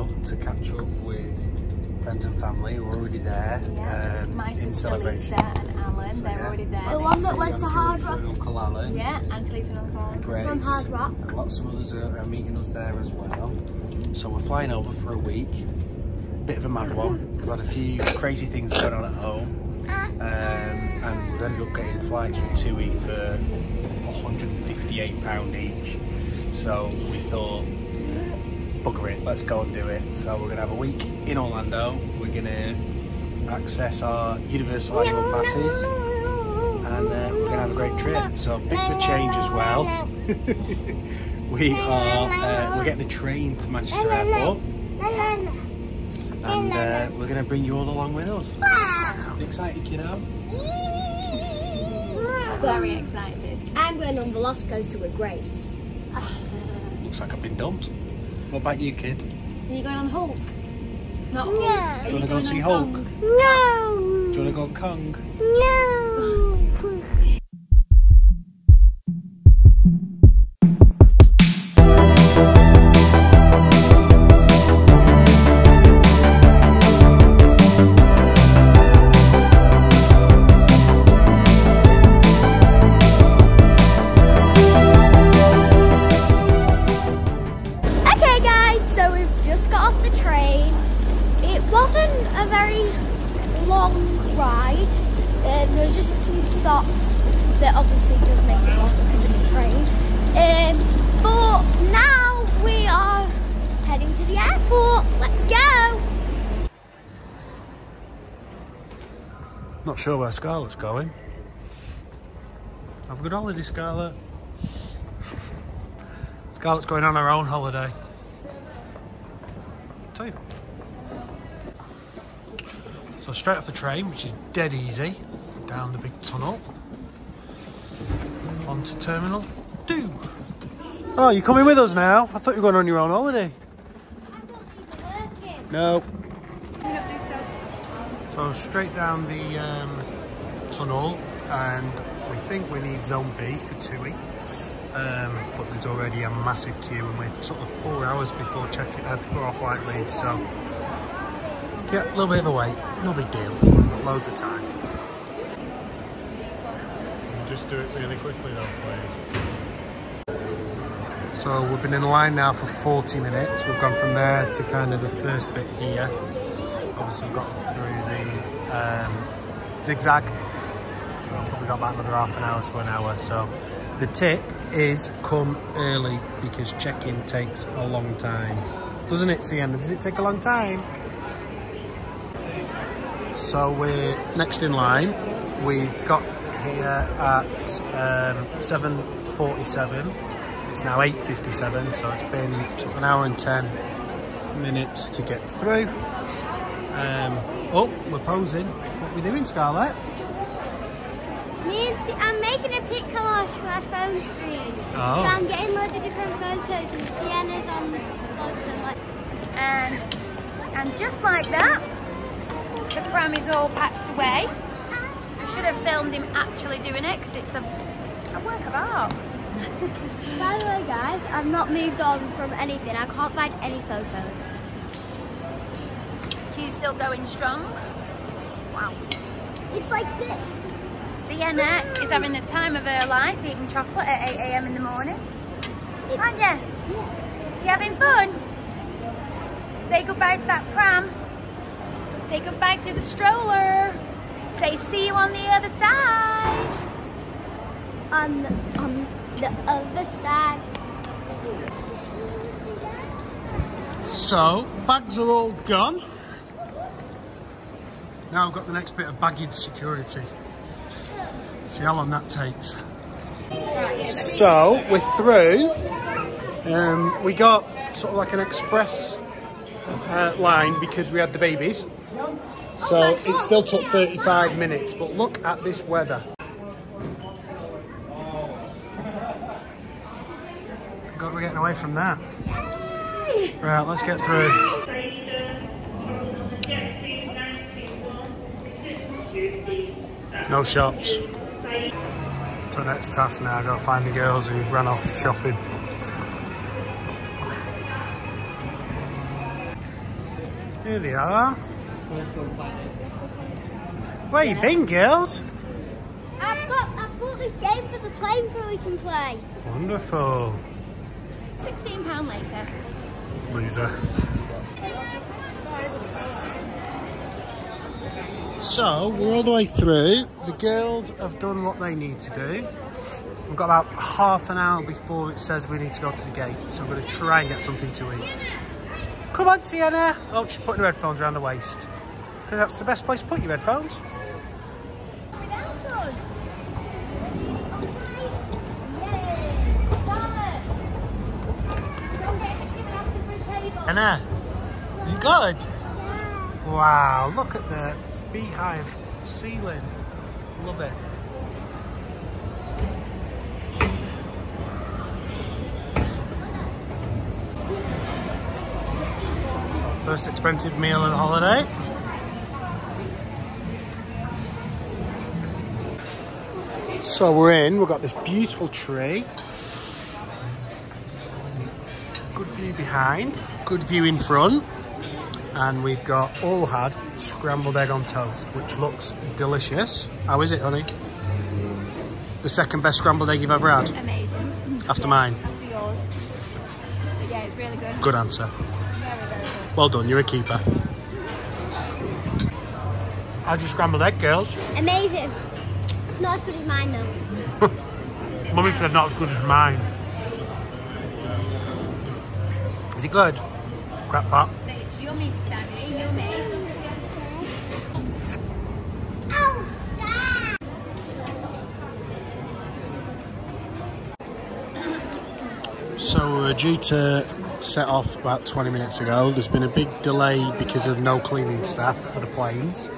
Orlando to catch up with friends and family who are already there Yeah. um, My in sister celebration. Lisa and Alan, So, they're yeah. already there. The They- one that went to Hard Rock. and Uncle Alan. Yeah, Auntie Lisa and Uncle Alan. Grace. From Hard Rock. And lots of others are, are meeting us there as well. So we're flying over for a week. Bit of a mad one. We've had a few crazy things going on at home. Um, and we've ended up getting flights with TUI for £158 each. So we thought, bugger it, let's go and do it. So we're going to have a week in Orlando. We're going to access our Universal annual passes and uh, we're going to have a great trip. So big for change as well. we are uh, we're getting the train to Manchester Airport and uh, we're going to bring you all along with us. Excited, you excited, kiddo? Very excited. I'm going on VelociCoaster with Grace. Looks like I've been dumped. What about you, kid? Are you going on Hulk? Not Hulk. No. Are Do you want to go see Hulk? Kong? No! Do you want to go on Kong? No! Not sure where Scarlett's going. Have a good holiday, Scarlett. Scarlett's going on her own holiday. Too. So straight off the train, which is dead easy, down the big tunnel, onto Terminal 2. Oh, you're coming with us now? I thought you were going on your own holiday. No. So straight down the um, tunnel, and we think we need Zone B for TUI. Um, but there's already a massive queue, and we're sort of four hours before check uh, before our flight leaves. So yeah, a little bit of a wait, no big deal. Loads of time. Just do it really quickly though, please. So we've been in line now for 40 minutes. We've gone from there to kind of the first bit here. Obviously we've got um, zigzag. So we've probably got about another half an hour to an hour. So the tip is come early because check-in takes a long time. Doesn't it, Sienna? Does it take a long time? So we're next in line. We got here at um, 7.47. It's now 8.57, so it's been an hour and 10 minutes to get through. Um, oh, we're posing. What are we doing, Scarlett? Nancy, I'm making a pic collage for my phone screen. Oh. So I'm getting loads of different photos and Sienna's on loads of them. Like, And, and just like that, the pram is all packed away. I should have filmed him actually doing it because it's a, a work of art. by the way, guys, I've not moved on from anything. I can't find any photos. Queue still going strong. Wow. It's like this. Sienna is having the time of her life eating chocolate at 8 a.m. in the morning. It- Aren't you? You having fun? Say goodbye to that pram. Say goodbye to the stroller. Say see you on the other side. On the, on the other side. So, bags are all gone. Now I've got the next bit of baggage security. See how long that takes. So, we're through. Um, we got sort of like an express uh, line because we had the babies. So, it still took 35 minutes, but look at this weather. God, we're getting away from that. Right, let's get through. No shops. to the next task now. I've got to find the girls who've run off shopping. Here they are. Where you been, girls? I've got, I've bought this game for the plane so we can play. Wonderful. £16 later. Loser. So, we're all the way through. The girls have done what they need to do. We've got about half an hour before it says we need to go to the gate. So I'm going to try and get something to eat. Come on, Sienna. Oh, she's putting her headphones around the waist. Because that's the best place to put your headphones. Without us. Anna, is it good? Wow, look at the beehive ceiling. Love it. First expensive meal of the holiday. So we're in, we've got this beautiful tree. Good view behind, good view in front. And we've got all had scrambled egg on toast, which looks delicious. How is it, honey? The second best scrambled egg you've ever had? Amazing. After mine. After yours. But yeah, it's really good. Good answer. Very, very good. Well done, you're a keeper. How's your scrambled egg, girls? Amazing. Not as good as mine though. Mummy said not as good as mine. Is it good? Crap pot. So we due to set off about 20 minutes ago. There's been a big delay because of no cleaning staff for the planes.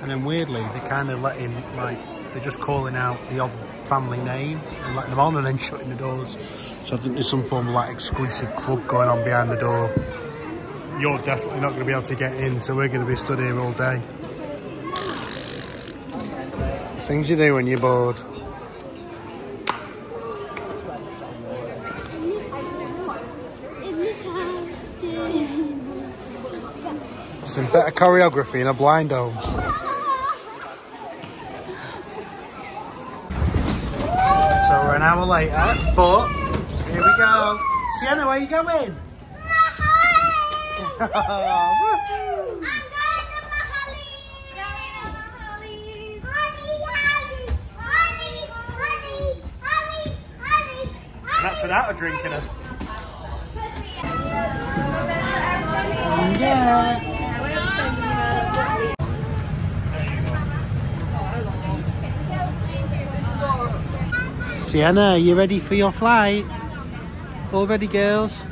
And then weirdly, they're kind of letting, like, they're just calling out the odd family name and letting them on and then shutting the doors. So I think there's some form of like exclusive club going on behind the door. You're definitely not going to be able to get in, so we're going to be stood here all day. Things you do when you're bored. Some better choreography in a blind home. So we're an hour later, but here we go. Sienna, where are you going? Woohoo. That's without a drink in it. Sienna, are you ready for your flight? All ready, girls?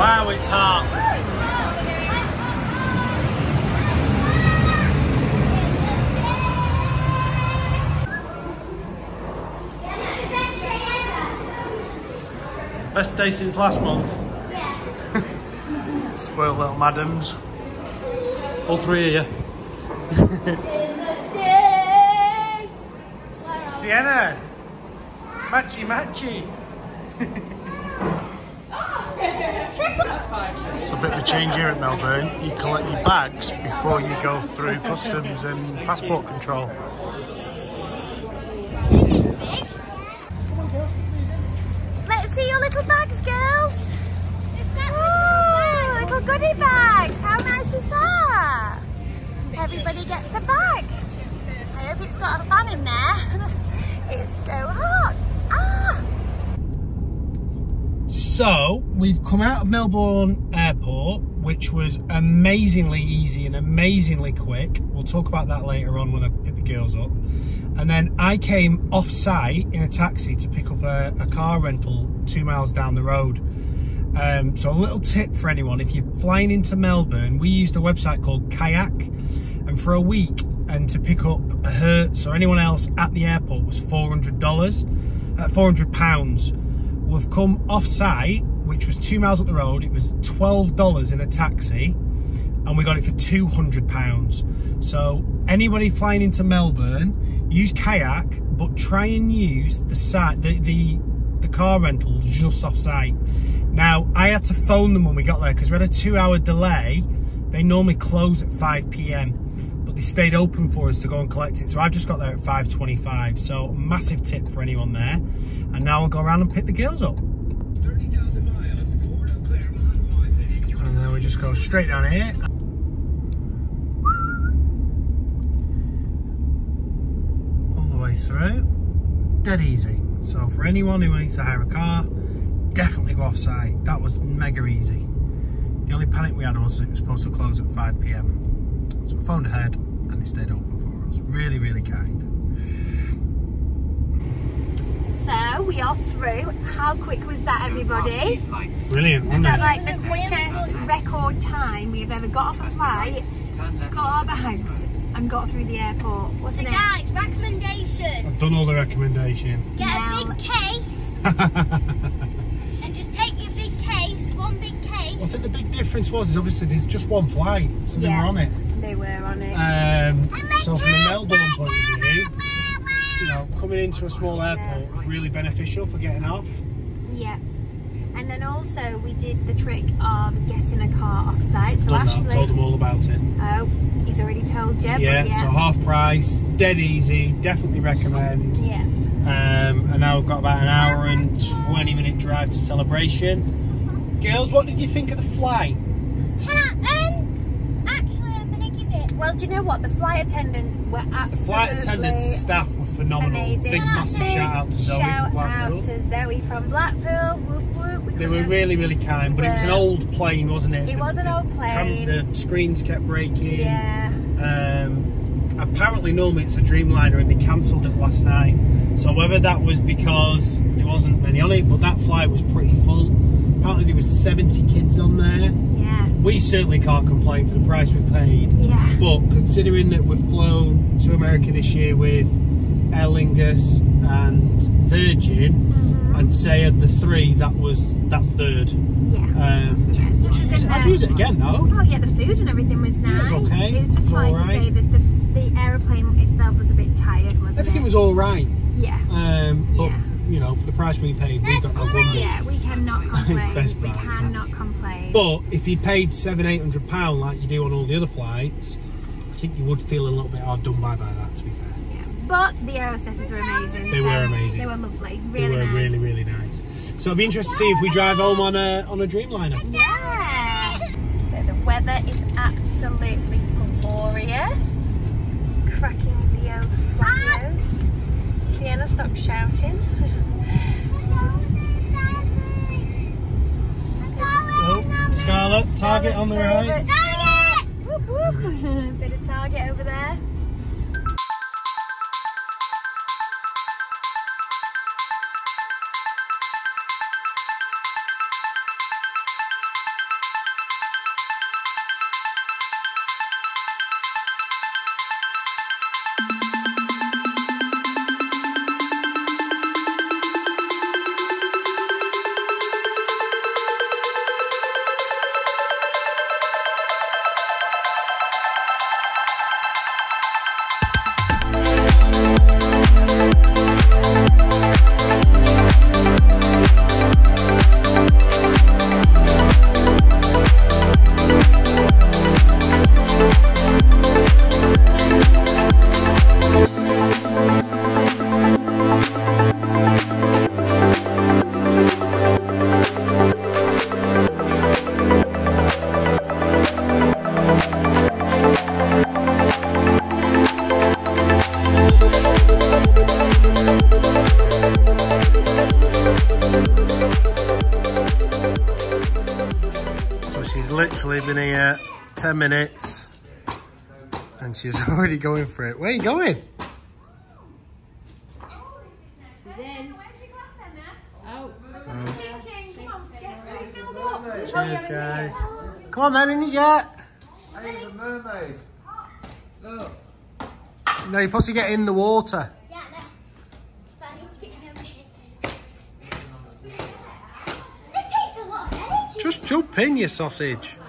Wow, it's hot. Best day since last month. Spoiled little madams. All three of you. Sienna! Matchy matchy! A bit of a change here at Melbourne. You collect your bags before you go through customs and passport control. Let's see your little bags, girls. Ooh, little goodie bags. How nice is that? Everybody gets a bag. I hope it's got a fan in there. it's so hot. Ah! So, we've come out of Melbourne Airport, which was amazingly easy and amazingly quick. We'll talk about that later on when I pick the girls up. And then I came off site in a taxi to pick up a, a car rental two miles down the road. Um, so, a little tip for anyone if you're flying into Melbourne, we used a website called Kayak, and for a week, and to pick up a Hertz or anyone else at the airport was $400, uh, 400 pounds. We've come off site, which was two miles up the road. It was $12 in a taxi, and we got it for £200. So, anybody flying into Melbourne, use kayak, but try and use the site, the, the, the car rental just off site. Now, I had to phone them when we got there because we had a two hour delay. They normally close at 5 pm but they stayed open for us to go and collect it. So I've just got there at 5.25. So massive tip for anyone there. And now I'll go around and pick the girls up. Just go straight down here. All the way through. Dead easy. So for anyone who needs to hire a car, definitely go off site. That was mega easy. The only panic we had was it was supposed to close at 5 pm. So we phoned ahead and they stayed open for us. Really, really kind. So we are through. How quick was that, everybody? Brilliant, Is wasn't that like the quickest record time we've ever got off a flight, got our bags, and got through the airport, So wasn't it? guys, recommendation. I've done all the recommendation. Get Now- a big case and just take your big case, one big case. I case. think the big difference was is obviously there's just one flight, so they Yeah. were on it. They were on it. Um, so from a Melbourne point of view, you know, coming into a small airport was really beneficial for getting off. yeah. And then also we did the trick of getting a car off site. So Done that, Ashley, told them all about it. oh, he's already told you. Yeah, yeah. so half price, dead easy, definitely recommend. yeah. Um, and now we've got about an hour and 20 minute drive to Celebration. Girls, what did you think of the flight? Ten, um, actually, I'm gonna give it. Well, do you know what? The flight attendants were absolutely The flight attendants and staff were phenomenal. amazing. Big massive Big shout out to Zoe from Blackpool. out to Zoe from Blackpool. Whoop, whoop. We They were really, really kind, but it was an old plane, wasn't it? It The- was an old plane. the screens kept breaking. Yeah. Um, apparently, normally it's a Dreamliner, and they cancelled it last night. So whether that was because there wasn't many on it, but that flight was pretty full. Apparently, there was 70 kids on there. Yeah. We certainly can't complain for the price we paid. Yeah. But considering that we've flown to America this year with Aer Lingus and Virgin, Mm-hmm. I'd say of the three, that was that third. Yeah. Um, Yeah. Just as in I'd the- use it again though. Oh yeah, the food and everything was nice. It was okay. It was just It's like alright. you say that the the aeroplane itself was a bit tired, wasn't Everything it? was all right. Yeah. Um, but Yeah. You know, for the price we paid, we got no grumbles. Yeah, we cannot complain. best we cannot complain. But if you paid seven, eight hundred pound like you do on all the other flights, I think you would feel a little bit hard done by by that. To be fair, Yeah. But the air hostesses were amazing. They so were amazing. They were lovely. Really they Really were nice. really, really nice. So it'd be interesting to see if we drive home on a on a Dreamliner. Yeah. So the weather is absolutely glorious. Cracking the old flappers. Sienna, stop shouting. Scarlett, target on the right. Whoop, whoop. Bit of target over there. She's already going for it. Where are you going? She's in. Oh. Cheers, guys. Come on, then, in it yet? Hey, the mermaid. Look. No, you're supposed to get in the water. Yeah, no. But I need to get in over. This takes a lot of energy. Just jump in, you sausage. Yeah.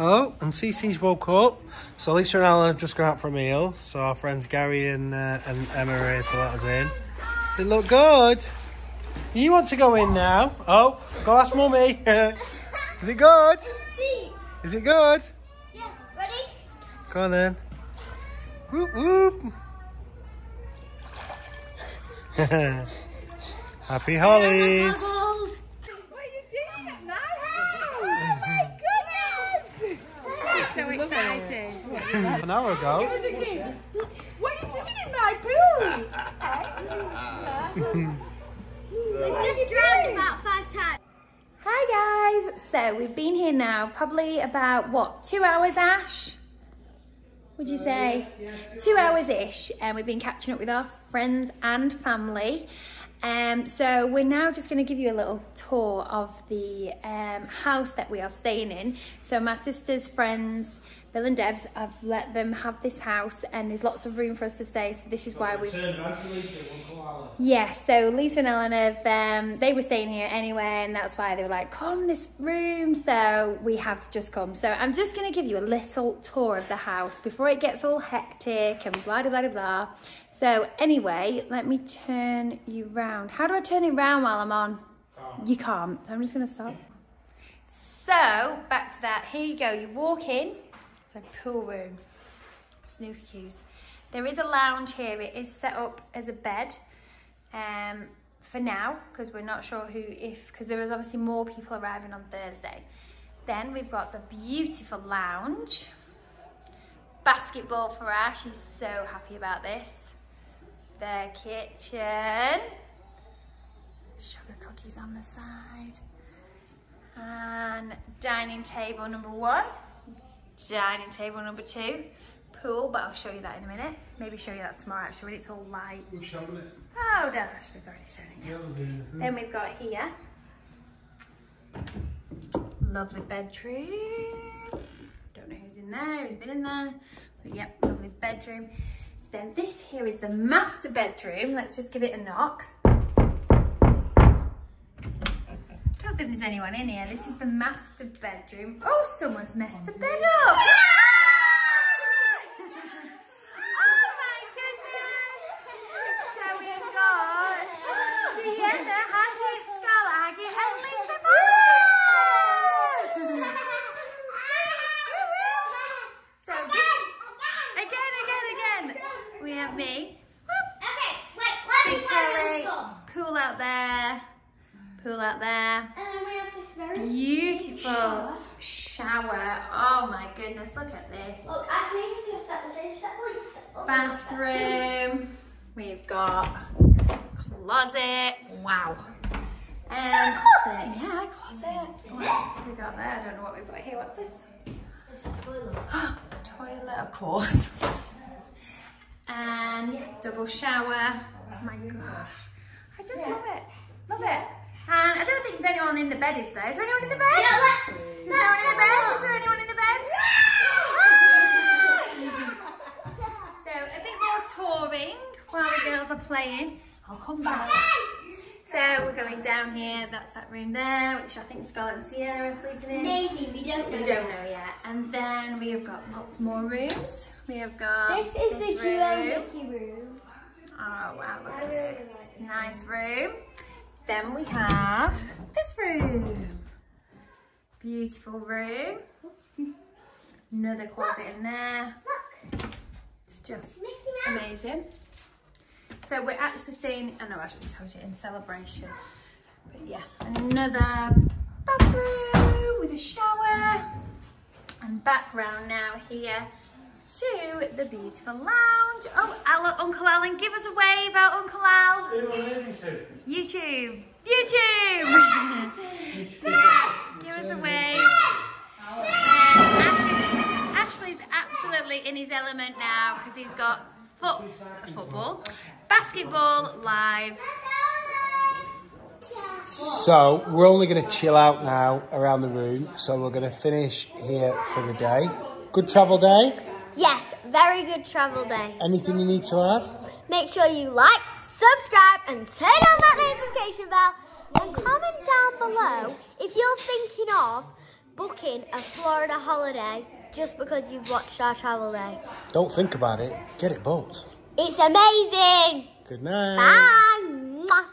Oh, and Cece's woke up. So Lisa and Alan have just gone out for a meal. So our friends Gary and uh, and Emma are here to let us in. Does it look good? You want to go in now? Oh, go ask mummy. Is it good? Is it good? Yeah. Ready? Go on then. Whoop whoop. Happy hollies. What are you doing at my house? Oh my goodness! So exciting. An hour ago. What are you doing in my pool? We've just drowned about five times. Hi guys. So we've been here now probably about what, two hours, Ash? Would you say? Two hours ish, and we've been catching up with our friends and family. Um, so we're now just going to give you a little tour of the um, house that we are staying in. So my sister's friends, Bill and Debs, have let them have this house, and there's lots of room for us to stay. So this is why we've Yes, so Lisa and Ellen have, um, they were staying here anyway, and that's why they were like, come this room. So we have just come. So I'm just going to give you a little tour of the house before it gets all hectic and blah, blah, blah, blah. So anyway, let me turn you round. How do I turn it round while I'm on? You can't, so I'm just going to stop. So back to that. Here you go. You walk in. A pool room snooker cues. There is a lounge here. It is set up as a bed um, for now because we're not sure who, if, because there is obviously more people arriving on Thursday. Then we've got the beautiful lounge. Basketball for Ash. She's so happy about this. The kitchen. Sugar cookies on the side. And dining table number one dining table number two, pool, but I'll show you that in a minute. Maybe show you that tomorrow actually when it's all light. Who's showing it? Oh, Dash, there's already shown it. Then we've got here, lovely bedroom. Don't know who's in there, who's been in there, but yep, lovely bedroom. Then this here is the master bedroom. Let's just give it a knock. Think there's anyone in here. This is the master bedroom. Oh, someone's messed the bed up. oh my goodness. So we've got Sienna, Hackett, Scarlett, Hackett, and Lisa Bowler. So this, again, again, again. We have me. Okay, wait, let Big me tell you telly, a song. pool out there, pool out there. And then we have this very Beautiful shower. Oh my goodness, look at this. Look, I can even just set the dish, set the set the- Bathroom. We've got closet. Wow. And closet? Yeah, closet. What else have we got there? I don't know what we've got here. What's this? It's a toilet. Toilet, of course. And yeah, double shower. Oh my gosh. I just love it. Love it. And I don't think there's anyone in the bed, is there? Is there anyone in the bed? Yeah, let's, Is there anyone in the bed? Is there anyone in the bed? Ah! So a bit more touring while the girls are playing. I'll come back. So we're going down here. That's that room there, which I think Scarlett and Sierra are sleeping in. Maybe, we don't know. We don't know yet. And then we have got lots more rooms. We have got This is the Duo room. Mickey room. Oh wow, look at this. Nice room. Then we have this room. Beautiful room. Another closet in there. Look, It's just amazing. So we're actually staying, I oh know I should told you, in celebration. But yeah, another bathroom with a shower and background now here to the beautiful lounge. Oh, Al Uncle Alan, give us a wave out, Uncle Al. YouTube. YouTube. give us a wave. Ashley's, Ashley's absolutely in his element now because he's got foot, football, basketball live. So we're only going to chill out now around the room. So we're going to finish here for the day. Good travel day. Yes, very good travel day. Anything you need to add? Make sure you like, subscribe, and turn on that notification bell. And comment down below if you're thinking of booking a Florida holiday just because you've watched our travel day. Don't think about it. Get it booked. It's amazing. Good night. Bye.